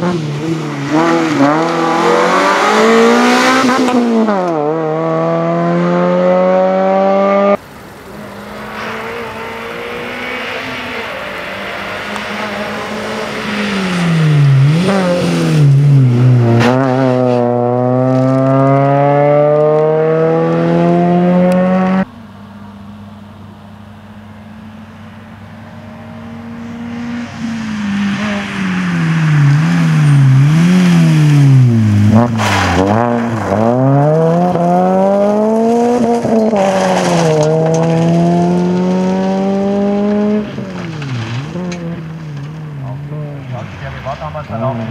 Thank you. Auch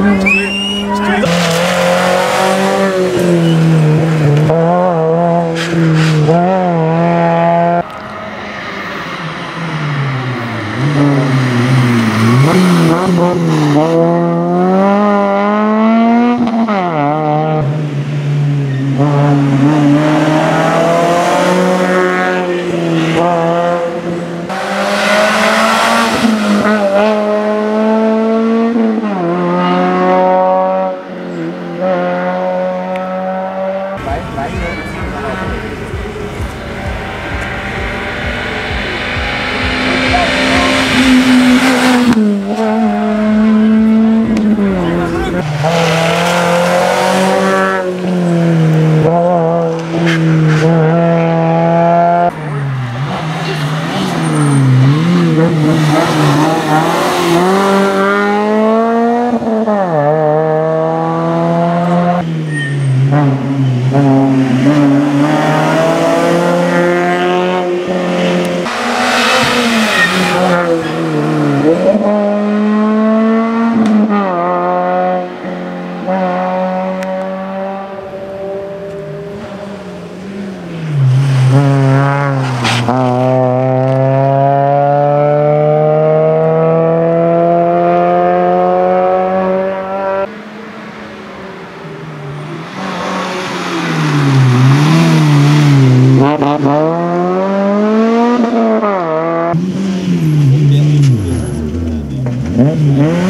Mm -hmm. Gracias. Mm-hmm.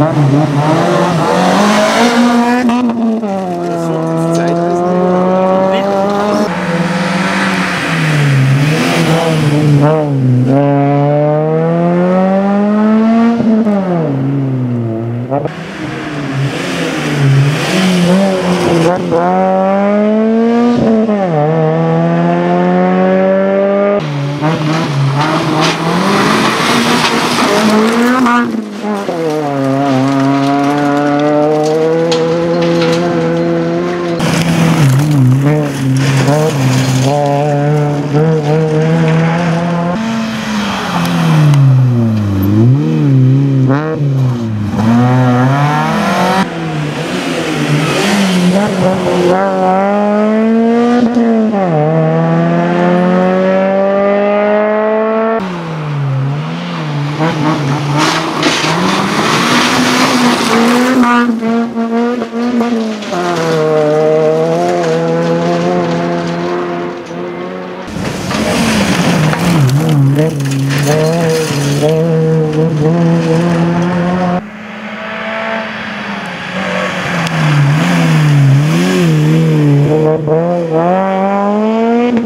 Bye.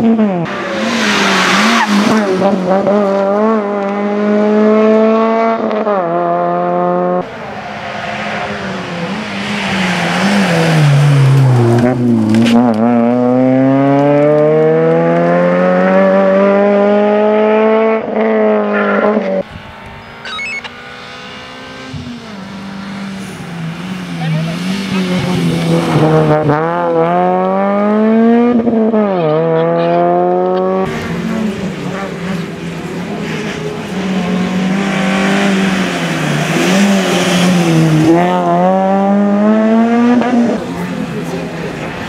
Mm-hmm.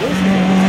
Dois né?